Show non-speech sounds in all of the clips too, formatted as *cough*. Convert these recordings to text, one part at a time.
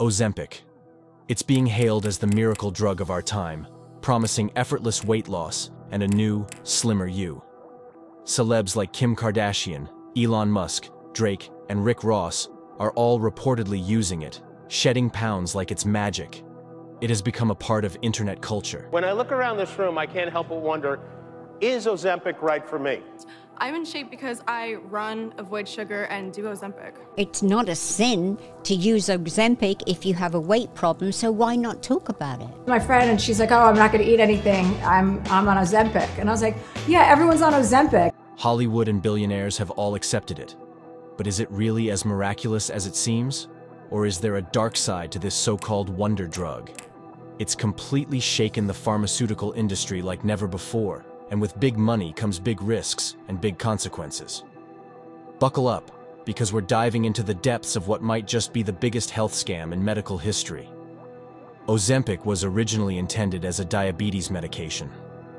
Ozempic. It's being hailed as the miracle drug of our time, promising effortless weight loss and a new, slimmer you. Celebs like Kim Kardashian, Elon Musk, Drake, and Rick Ross are all reportedly using it, shedding pounds like it's magic. It has become a part of internet culture. When I look around this room, I can't help but wonder, is Ozempic right for me? I'm in shape because I run, avoid sugar, and do Ozempic. It's not a sin to use Ozempic if you have a weight problem, so why not talk about it? My friend, and she's like, "Oh, I'm not going to eat anything. I'm I'm on Ozempic," and I was like, "Yeah, everyone's on Ozempic." Hollywood and billionaires have all accepted it. But is it really as miraculous as it seems? Or is there a dark side to this so-called wonder drug? It's completely shaken the pharmaceutical industry like never before and with big money comes big risks and big consequences. Buckle up, because we're diving into the depths of what might just be the biggest health scam in medical history. Ozempic was originally intended as a diabetes medication.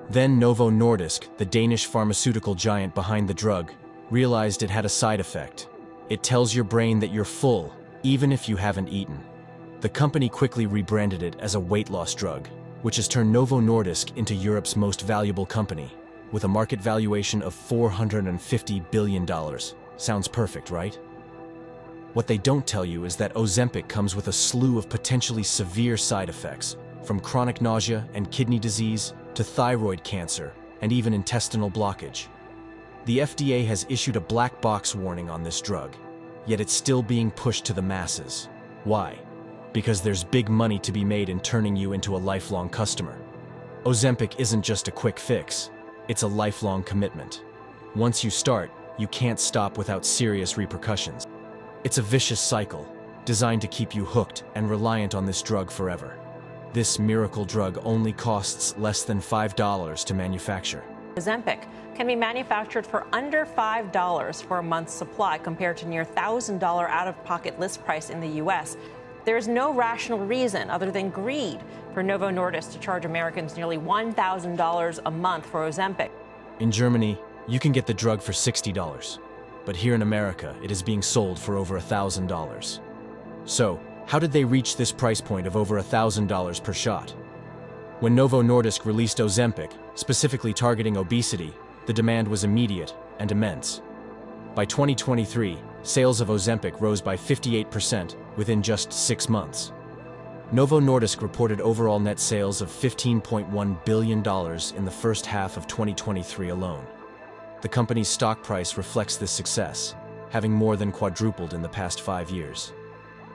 Then Novo Nordisk, the Danish pharmaceutical giant behind the drug, realized it had a side effect. It tells your brain that you're full, even if you haven't eaten. The company quickly rebranded it as a weight loss drug, which has turned Novo Nordisk into Europe's most valuable company, with a market valuation of $450 billion. Sounds perfect, right? What they don't tell you is that Ozempic comes with a slew of potentially severe side effects, from chronic nausea and kidney disease to thyroid cancer and even intestinal blockage. The FDA has issued a black box warning on this drug, yet it's still being pushed to the masses. Why? Because there's big money to be made in turning you into a lifelong customer. Ozempic isn't just a quick fix, it's a lifelong commitment. Once you start, you can't stop without serious repercussions. It's a vicious cycle, designed to keep you hooked and reliant on this drug forever. This miracle drug only costs less than $5 to manufacture. Ozempic can be manufactured for under $5 for a month's supply compared to near $1,000 out-of-pocket list price in the U.S. There is no rational reason other than greed for Novo Nordisk to charge Americans nearly $1,000 a month for Ozempic. In Germany, you can get the drug for $60, but here in America, it is being sold for over $1,000. So, how did they reach this price point of over $1,000 per shot? When Novo Nordisk released Ozempic, specifically targeting obesity, the demand was immediate and immense. By 2023, sales of Ozempic rose by 58% within just six months. Novo Nordisk reported overall net sales of $15.1 billion in the first half of 2023 alone. The company's stock price reflects this success, having more than quadrupled in the past five years.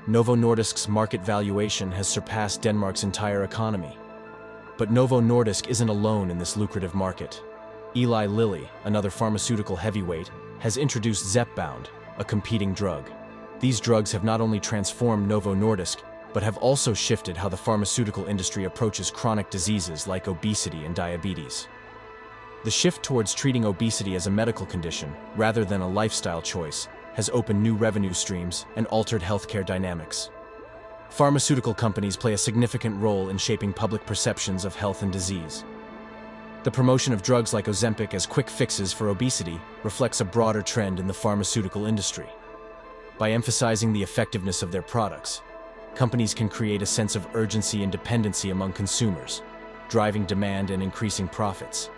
Novo Nordisk's market valuation has surpassed Denmark's entire economy. But Novo Nordisk isn't alone in this lucrative market. Eli Lilly, another pharmaceutical heavyweight, has introduced Zepbound, a competing drug. These drugs have not only transformed Novo Nordisk, but have also shifted how the pharmaceutical industry approaches chronic diseases like obesity and diabetes. The shift towards treating obesity as a medical condition, rather than a lifestyle choice, has opened new revenue streams and altered healthcare dynamics. Pharmaceutical companies play a significant role in shaping public perceptions of health and disease. The promotion of drugs like Ozempic as quick fixes for obesity reflects a broader trend in the pharmaceutical industry. By emphasizing the effectiveness of their products, companies can create a sense of urgency and dependency among consumers, driving demand and increasing profits.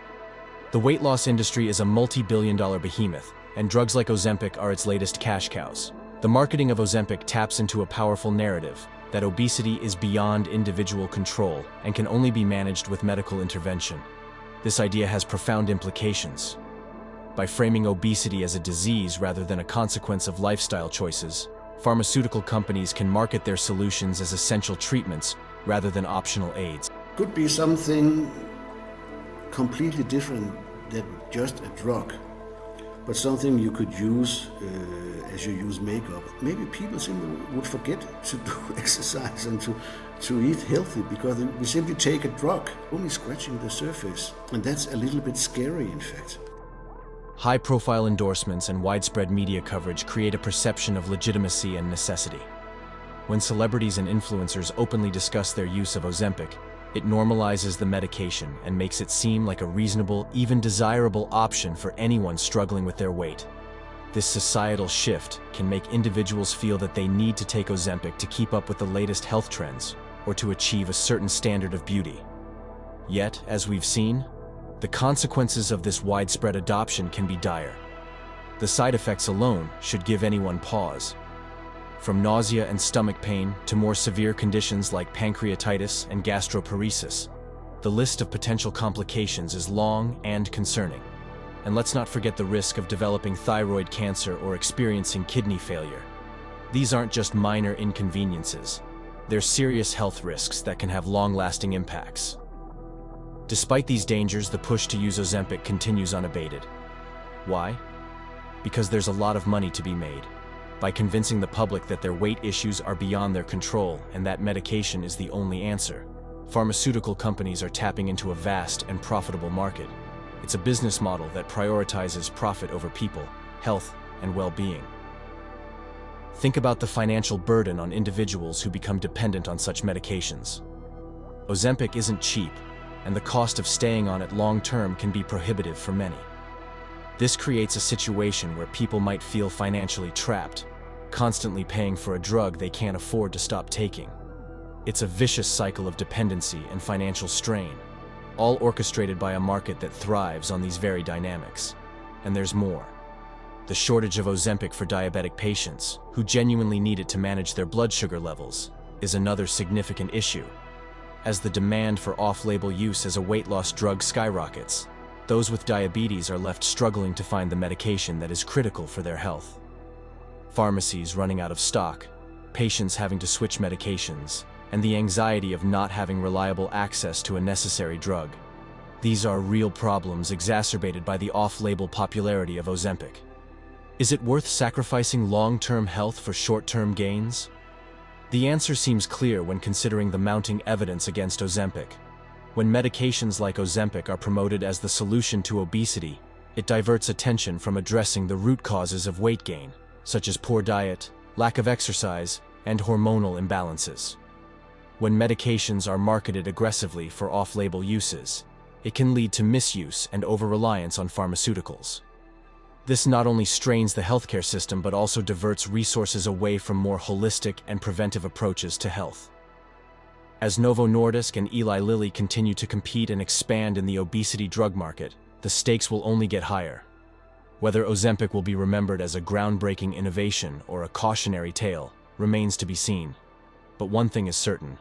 The weight loss industry is a multi-billion dollar behemoth, and drugs like Ozempic are its latest cash cows. The marketing of Ozempic taps into a powerful narrative that obesity is beyond individual control and can only be managed with medical intervention. This idea has profound implications. By framing obesity as a disease rather than a consequence of lifestyle choices, pharmaceutical companies can market their solutions as essential treatments rather than optional aids. Could be something completely different than just a drug, but something you could use uh, as you use makeup. Maybe people simply would forget to do *laughs* exercise and to to eat healthy because we simply take a drug, only scratching the surface. And that's a little bit scary, in fact. High profile endorsements and widespread media coverage create a perception of legitimacy and necessity. When celebrities and influencers openly discuss their use of Ozempic, it normalizes the medication and makes it seem like a reasonable, even desirable option for anyone struggling with their weight. This societal shift can make individuals feel that they need to take Ozempic to keep up with the latest health trends or to achieve a certain standard of beauty. Yet, as we've seen, the consequences of this widespread adoption can be dire. The side effects alone should give anyone pause. From nausea and stomach pain to more severe conditions like pancreatitis and gastroparesis, the list of potential complications is long and concerning. And let's not forget the risk of developing thyroid cancer or experiencing kidney failure. These aren't just minor inconveniences. They're serious health risks that can have long-lasting impacts. Despite these dangers, the push to use Ozempic continues unabated. Why? Because there's a lot of money to be made. By convincing the public that their weight issues are beyond their control and that medication is the only answer, pharmaceutical companies are tapping into a vast and profitable market. It's a business model that prioritizes profit over people, health, and well-being. Think about the financial burden on individuals who become dependent on such medications. Ozempic isn't cheap, and the cost of staying on it long-term can be prohibitive for many. This creates a situation where people might feel financially trapped, constantly paying for a drug they can't afford to stop taking. It's a vicious cycle of dependency and financial strain, all orchestrated by a market that thrives on these very dynamics. And there's more. The shortage of Ozempic for diabetic patients, who genuinely need it to manage their blood sugar levels, is another significant issue. As the demand for off-label use as a weight loss drug skyrockets, those with diabetes are left struggling to find the medication that is critical for their health. Pharmacies running out of stock, patients having to switch medications, and the anxiety of not having reliable access to a necessary drug. These are real problems exacerbated by the off-label popularity of Ozempic. Is it worth sacrificing long-term health for short-term gains? The answer seems clear when considering the mounting evidence against Ozempic. When medications like Ozempic are promoted as the solution to obesity, it diverts attention from addressing the root causes of weight gain, such as poor diet, lack of exercise, and hormonal imbalances. When medications are marketed aggressively for off-label uses, it can lead to misuse and over-reliance on pharmaceuticals. This not only strains the healthcare system but also diverts resources away from more holistic and preventive approaches to health. As Novo Nordisk and Eli Lilly continue to compete and expand in the obesity drug market, the stakes will only get higher. Whether Ozempic will be remembered as a groundbreaking innovation or a cautionary tale remains to be seen. But one thing is certain.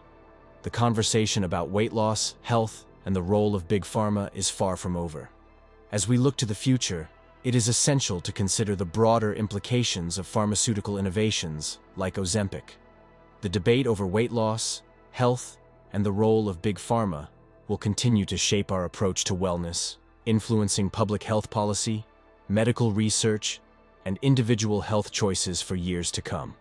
The conversation about weight loss, health, and the role of Big Pharma is far from over. As we look to the future, it is essential to consider the broader implications of pharmaceutical innovations like Ozempic. The debate over weight loss, health, and the role of Big Pharma will continue to shape our approach to wellness, influencing public health policy, medical research, and individual health choices for years to come.